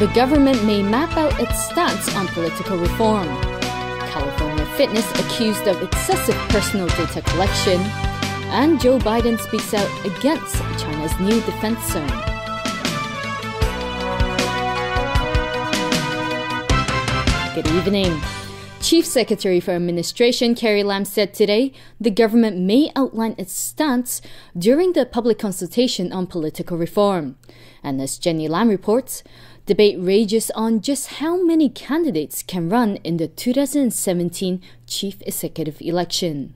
The government may map out its stance on political reform. California Fitness accused of excessive personal data collection. And Joe Biden speaks out against China's new defense zone. Good evening. Chief Secretary for Administration Carrie Lam said today the government may outline its stance during the public consultation on political reform. And as Jenny Lam reports, Debate rages on just how many candidates can run in the 2017 chief executive election.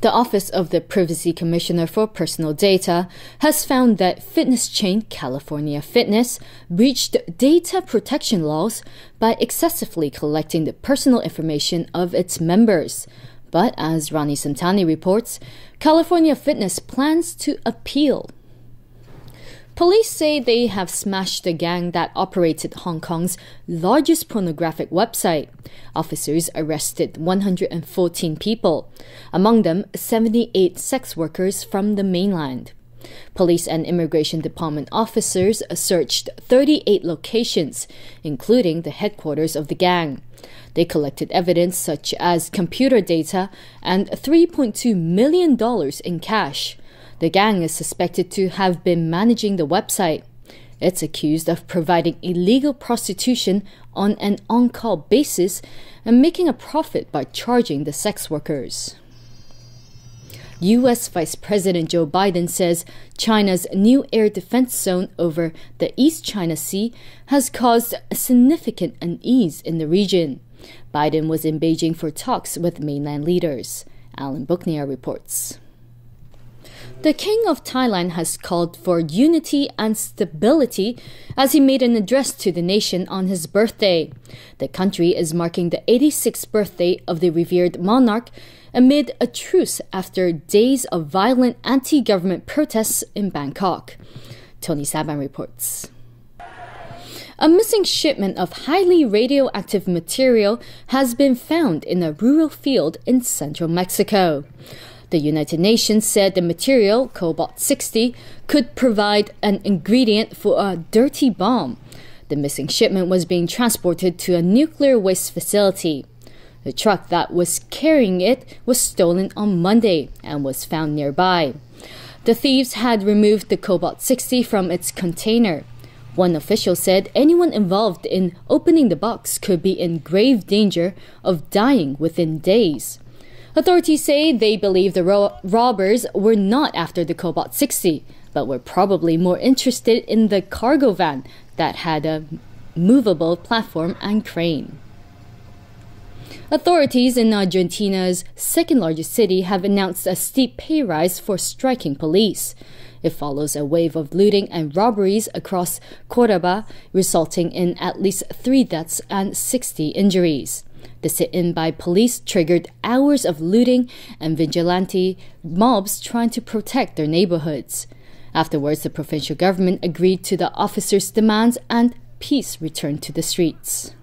The Office of the Privacy Commissioner for Personal Data has found that fitness chain California Fitness breached data protection laws by excessively collecting the personal information of its members. But as Rani Santani reports, California Fitness plans to appeal. Police say they have smashed the gang that operated Hong Kong's largest pornographic website. Officers arrested 114 people, among them 78 sex workers from the mainland. Police and Immigration Department officers searched 38 locations, including the headquarters of the gang. They collected evidence such as computer data and $3.2 million in cash. The gang is suspected to have been managing the website. It's accused of providing illegal prostitution on an on call basis and making a profit by charging the sex workers. U.S. Vice President Joe Biden says China's new air defense zone over the East China Sea has caused significant unease in the region. Biden was in Beijing for talks with mainland leaders. Alan Booknier reports. The King of Thailand has called for unity and stability as he made an address to the nation on his birthday. The country is marking the 86th birthday of the revered monarch amid a truce after days of violent anti government protests in Bangkok. Tony Saban reports. A missing shipment of highly radioactive material has been found in a rural field in central Mexico. The United Nations said the material, cobalt 60, could provide an ingredient for a dirty bomb. The missing shipment was being transported to a nuclear waste facility. The truck that was carrying it was stolen on Monday and was found nearby. The thieves had removed the cobalt 60 from its container. One official said anyone involved in opening the box could be in grave danger of dying within days. Authorities say they believe the ro- robbers were not after the Cobalt 60, but were probably more interested in the cargo van that had a movable platform and crane. Authorities in Argentina's second largest city have announced a steep pay rise for striking police. It follows a wave of looting and robberies across Cordoba, resulting in at least three deaths and 60 injuries. The sit in by police triggered hours of looting and vigilante mobs trying to protect their neighborhoods. Afterwards, the provincial government agreed to the officers' demands and peace returned to the streets.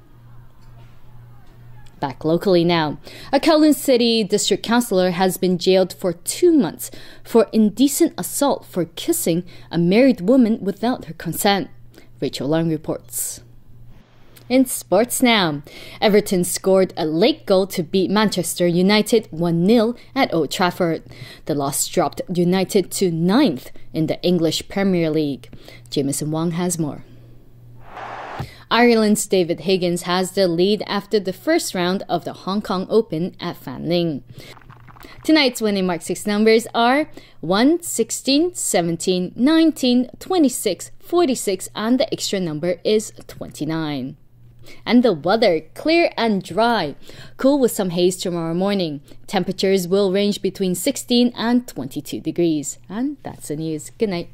Back locally now, a Kowloon City district councilor has been jailed for two months for indecent assault for kissing a married woman without her consent. Rachel Long reports. In sports now, Everton scored a late goal to beat Manchester United 1 0 at Old Trafford. The loss dropped United to ninth in the English Premier League. Jameson Wong has more. Ireland's David Higgins has the lead after the first round of the Hong Kong Open at Fanling. Tonight's winning mark six numbers are 1, 16, 17, 19, 26, 46, and the extra number is 29. And the weather clear and dry. Cool with some haze tomorrow morning. Temperatures will range between 16 and 22 degrees. And that's the news. Good night.